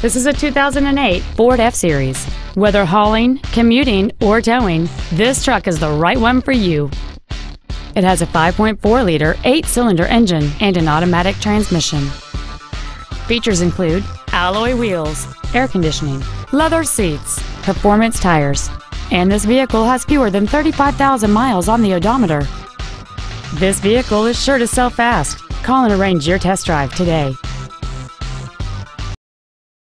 This is a 2008 Ford F-Series. Whether hauling, commuting, or towing, this truck is the right one for you. It has a 5.4-liter, eight-cylinder engine and an automatic transmission. Features include alloy wheels, air conditioning, leather seats, performance tires, and this vehicle has fewer than 35,000 miles on the odometer. This vehicle is sure to sell fast. Call and arrange your test drive today.